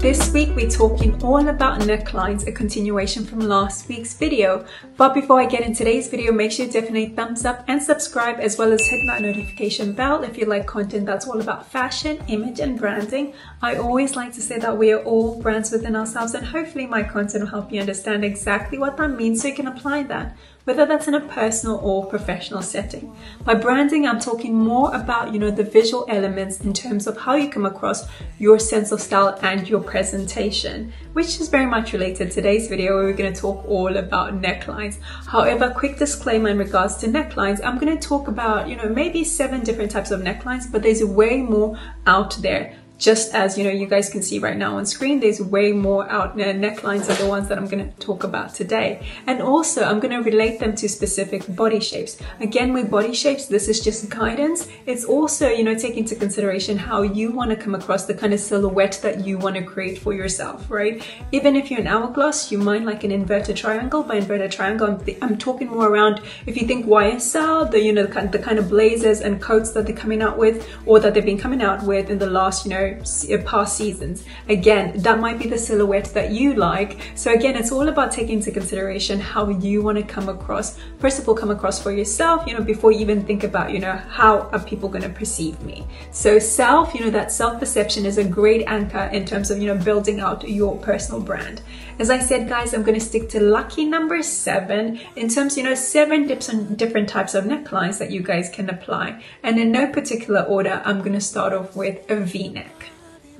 This week we're talking all about necklines, a continuation from last week's video. But before I get into today's video, make sure you definitely thumbs up and subscribe as well as hit that notification bell if you like content that's all about fashion, image and branding. I always like to say that we are all brands within ourselves and hopefully my content will help you understand exactly what that means so you can apply that whether that's in a personal or professional setting. By branding, I'm talking more about, you know, the visual elements in terms of how you come across your sense of style and your presentation, which is very much related to today's video where we're going to talk all about necklines. However, quick disclaimer in regards to necklines, I'm going to talk about, you know, maybe seven different types of necklines, but there's way more out there just as you know you guys can see right now on screen there's way more out there necklines are the ones that I'm going to talk about today. And also I'm going to relate them to specific body shapes. Again with body shapes this is just guidance. It's also you know take into consideration how you want to come across the kind of silhouette that you want to create for yourself right? Even if you're an hourglass you might like an inverted triangle. By inverted triangle I'm, I'm talking more around if you think YSL the you know the kind, the kind of blazers and coats that they're coming out with or that they've been coming out with in the last you know uh, past seasons. Again, that might be the silhouette that you like. So again, it's all about taking into consideration how you want to come across. First of all, come across for yourself, you know, before you even think about, you know, how are people going to perceive me? So self, you know, that self-perception is a great anchor in terms of, you know, building out your personal brand. As I said, guys, I'm going to stick to lucky number seven in terms, you know, seven different types of necklines that you guys can apply. And in no particular order, I'm going to start off with a V-neck.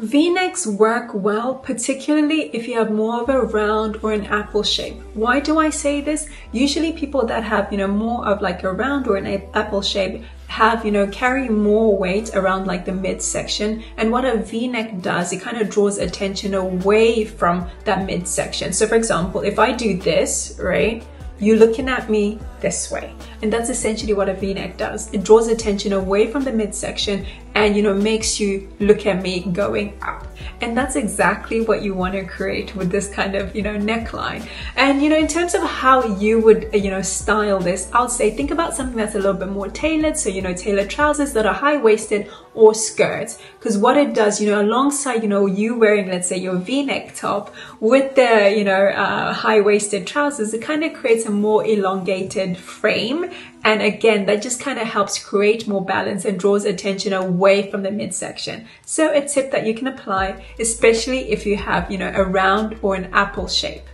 V-necks work well, particularly if you have more of a round or an apple shape. Why do I say this? Usually people that have, you know, more of like a round or an apple shape have, you know, carry more weight around like the midsection. And what a V-neck does, it kind of draws attention away from that midsection. So for example, if I do this, right, you're looking at me this way. And that's essentially what a v-neck does. It draws attention away from the midsection and you know makes you look at me going up and that's exactly what you want to create with this kind of you know neckline and you know in terms of how you would you know style this i would say think about something that's a little bit more tailored so you know tailored trousers that are high-waisted or skirts because what it does you know alongside you know you wearing let's say your v-neck top with the you know uh, high-waisted trousers it kind of creates a more elongated frame and again, that just kind of helps create more balance and draws attention away from the midsection. So a tip that you can apply, especially if you have, you know, a round or an apple shape.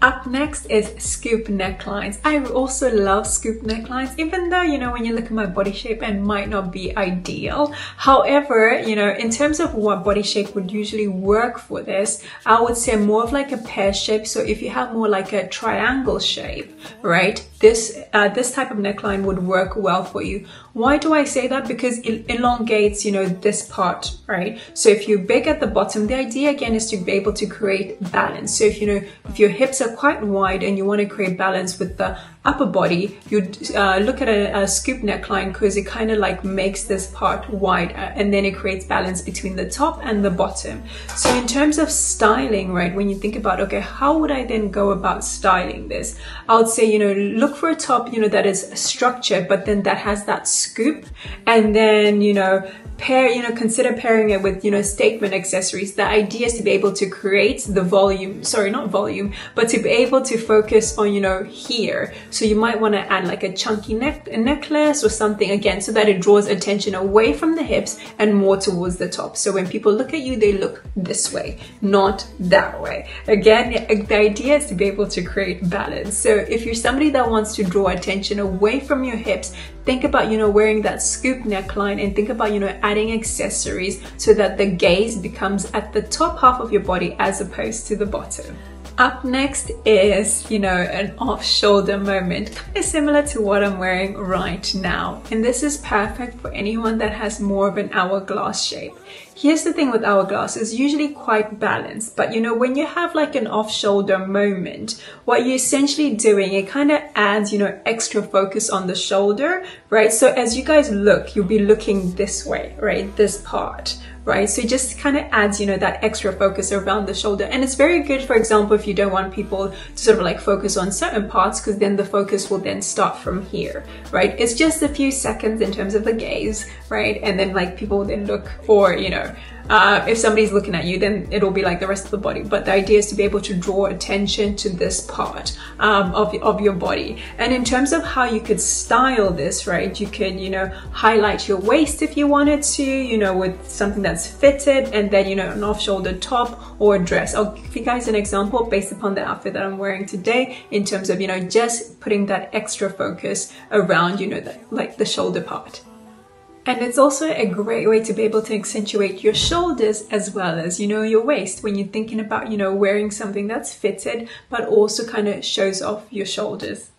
Up next is scoop necklines. I also love scoop necklines, even though, you know, when you look at my body shape it might not be ideal. However, you know, in terms of what body shape would usually work for this, I would say more of like a pear shape. So if you have more like a triangle shape, right, this, uh, this type of neckline would work well for you. Why do I say that? Because it elongates, you know, this part, right? So if you're big at the bottom, the idea again is to be able to create balance. So if, you know, if your hips are quite wide and you want to create balance with the upper body, you'd uh, look at a, a, scoop neckline because it kind of like makes this part wider and then it creates balance between the top and the bottom. So in terms of styling, right, when you think about, okay, how would I then go about styling this? I would say, you know, look for a top, you know, that is structured, but then that has that scoop and then, you know, pair, you know, consider pairing it with, you know, statement accessories. The idea is to be able to create the volume, sorry, not volume, but to be able to focus on, you know, here. So you might want to add like a chunky neck a necklace or something again, so that it draws attention away from the hips and more towards the top. So when people look at you, they look this way, not that way. Again, the idea is to be able to create balance. So if you're somebody that wants to draw attention away from your hips, think about, you know, wearing that scoop neckline and think about, you know, adding accessories so that the gaze becomes at the top half of your body as opposed to the bottom. Up next is, you know, an off-shoulder moment, kind of similar to what I'm wearing right now. And this is perfect for anyone that has more of an hourglass shape. Here's the thing with hourglass, it's usually quite balanced, but you know, when you have like an off-shoulder moment, what you're essentially doing, it kind of adds, you know, extra focus on the shoulder, right? So as you guys look, you'll be looking this way, right? This part, right? So it just kind of adds, you know, that extra focus around the shoulder. And it's very good, for example, if you don't want people to sort of like focus on certain parts, because then the focus will then start from here, right? It's just a few seconds in terms of the gaze, right? And then like people then look or, you know, uh, if somebody's looking at you, then it'll be like the rest of the body. But the idea is to be able to draw attention to this part um, of, of your body. And in terms of how you could style this, right, you could, you know, highlight your waist if you wanted to, you know, with something that's fitted and then, you know, an off shoulder top or a dress. I'll give you guys an example based upon the outfit that I'm wearing today in terms of, you know, just putting that extra focus around, you know, the, like the shoulder part. And it's also a great way to be able to accentuate your shoulders as well as, you know, your waist when you're thinking about, you know, wearing something that's fitted, but also kind of shows off your shoulders.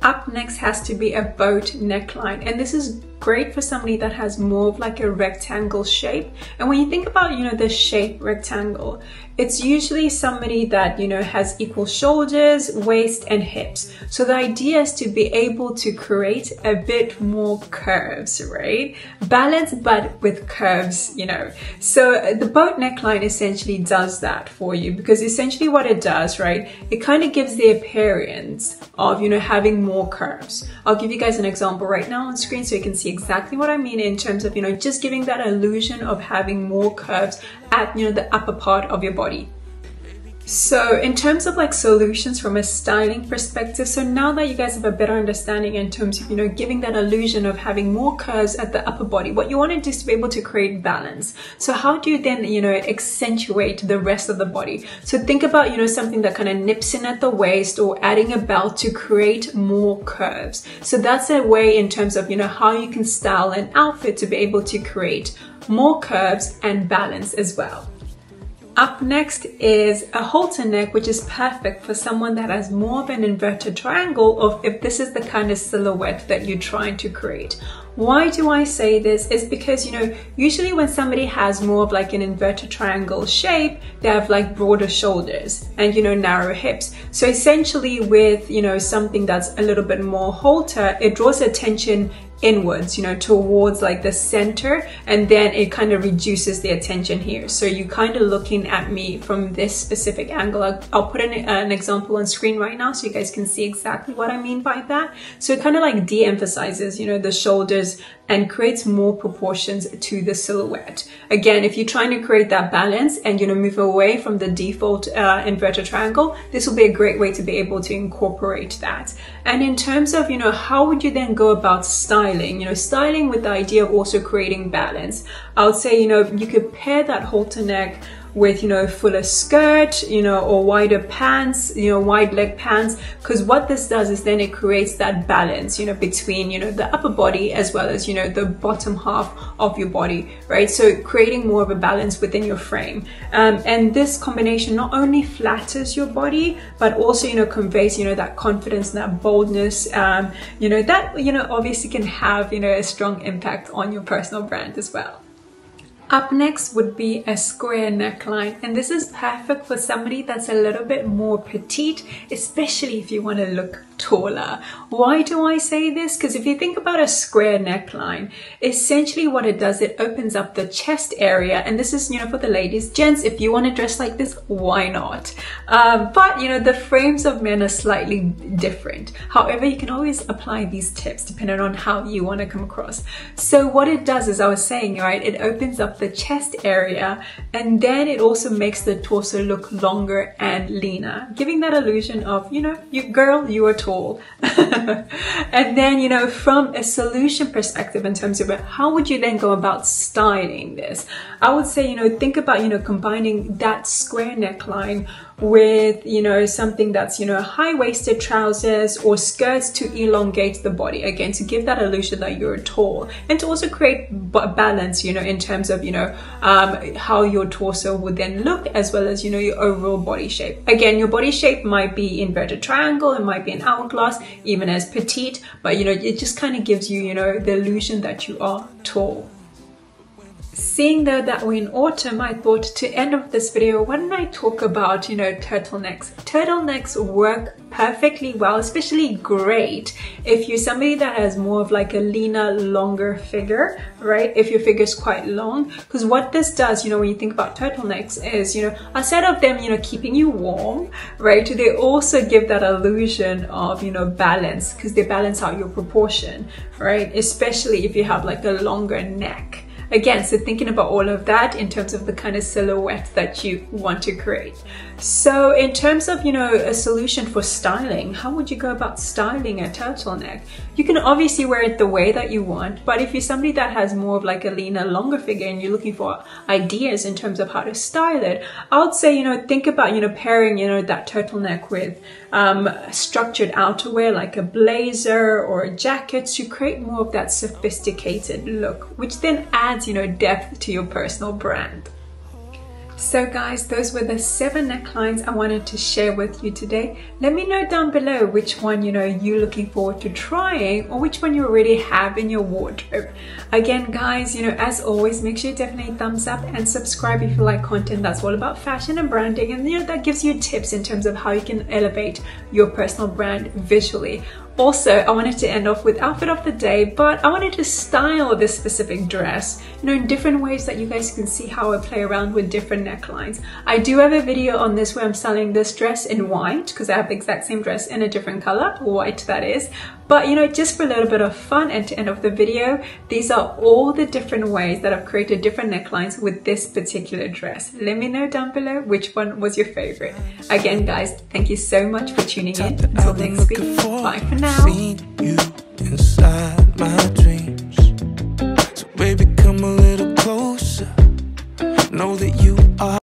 Up next has to be a boat neckline. And this is great for somebody that has more of like a rectangle shape. And when you think about, you know, the shape rectangle, it's usually somebody that, you know, has equal shoulders, waist and hips. So the idea is to be able to create a bit more curves, right? Balance, but with curves, you know. So the boat neckline essentially does that for you because essentially what it does, right? It kind of gives the appearance of, you know, having more curves. I'll give you guys an example right now on screen so you can see see exactly what I mean in terms of, you know, just giving that illusion of having more curves at, you know, the upper part of your body. So in terms of like solutions from a styling perspective, so now that you guys have a better understanding in terms of, you know, giving that illusion of having more curves at the upper body, what you want to do is to be able to create balance. So how do you then, you know, accentuate the rest of the body? So think about, you know, something that kind of nips in at the waist or adding a belt to create more curves. So that's a way in terms of, you know, how you can style an outfit to be able to create more curves and balance as well. Up next is a halter neck, which is perfect for someone that has more of an inverted triangle of if this is the kind of silhouette that you're trying to create. Why do I say this? Is because, you know, usually when somebody has more of like an inverted triangle shape, they have like broader shoulders and, you know, narrow hips. So essentially with, you know, something that's a little bit more halter, it draws attention inwards, you know, towards like the center, and then it kind of reduces the attention here. So you're kind of looking at me from this specific angle. I'll, put an, an, example on screen right now so you guys can see exactly what I mean by that. So it kind of like de-emphasizes, you know, the shoulders and creates more proportions to the silhouette. Again, if you're trying to create that balance and you know move away from the default uh, inverted triangle, this will be a great way to be able to incorporate that. And in terms of you know how would you then go about styling? You know, styling with the idea of also creating balance. I would say you know you could pair that halter neck with you know fuller skirt you know or wider pants you know wide leg pants because what this does is then it creates that balance you know between you know the upper body as well as you know the bottom half of your body right so creating more of a balance within your frame um, and this combination not only flatters your body but also you know conveys you know that confidence and that boldness um, you know that you know obviously can have you know a strong impact on your personal brand as well up next would be a square neckline and this is perfect for somebody that's a little bit more petite, especially if you want to look taller. Why do I say this? Because if you think about a square neckline, essentially what it does, it opens up the chest area and this is, you know, for the ladies, gents, if you want to dress like this, why not? Uh, but, you know, the frames of men are slightly different. However, you can always apply these tips depending on how you want to come across. So what it does, as I was saying, right, it opens up the chest area and then it also makes the torso look longer and leaner, giving that illusion of, you know, you girl, you are tall. and then, you know, from a solution perspective in terms of how would you then go about styling this? I would say, you know, think about, you know, combining that square neckline with, you know, something that's, you know, high-waisted trousers or skirts to elongate the body, again, to give that illusion that you're tall and to also create balance, you know, in terms of, you know, um, how your torso would then look as well as, you know, your overall body shape. Again, your body shape might be inverted triangle, it might be an hourglass, even as petite, but, you know, it just kind of gives you, you know, the illusion that you are tall. Seeing though that we're in autumn, I thought to end of this video, why don't I talk about, you know, turtlenecks. Turtlenecks work perfectly well, especially great if you're somebody that has more of like a leaner, longer figure, right? If your figure is quite long. Because what this does, you know, when you think about turtlenecks is, you know, instead of them, you know, keeping you warm, right? They also give that illusion of, you know, balance because they balance out your proportion, right? Especially if you have like a longer neck Again, so thinking about all of that in terms of the kind of silhouette that you want to create. So in terms of, you know, a solution for styling, how would you go about styling a turtleneck? You can obviously wear it the way that you want, but if you're somebody that has more of like a leaner, longer figure and you're looking for ideas in terms of how to style it, I would say, you know, think about, you know, pairing, you know, that turtleneck with um, structured outerwear like a blazer or a jacket to create more of that sophisticated look, which then adds, you know, depth to your personal brand. So guys, those were the seven necklines I wanted to share with you today. Let me know down below which one you know you're looking forward to trying or which one you already have in your wardrobe. Again guys, you know, as always, make sure you definitely thumbs up and subscribe if you like content that's all about fashion and branding and you know that gives you tips in terms of how you can elevate your personal brand visually. Also, I wanted to end off with outfit of the day, but I wanted to style this specific dress, you know, in different ways that you guys can see how I play around with different necklines. I do have a video on this where I'm styling this dress in white because I have the exact same dress in a different color, white that is. But you know, just for a little bit of fun at the end of the video, these are all the different ways that I've created different necklines with this particular dress. Let me know down below which one was your favorite. Again guys, thank you so much for tuning in. Until next week, bye for now.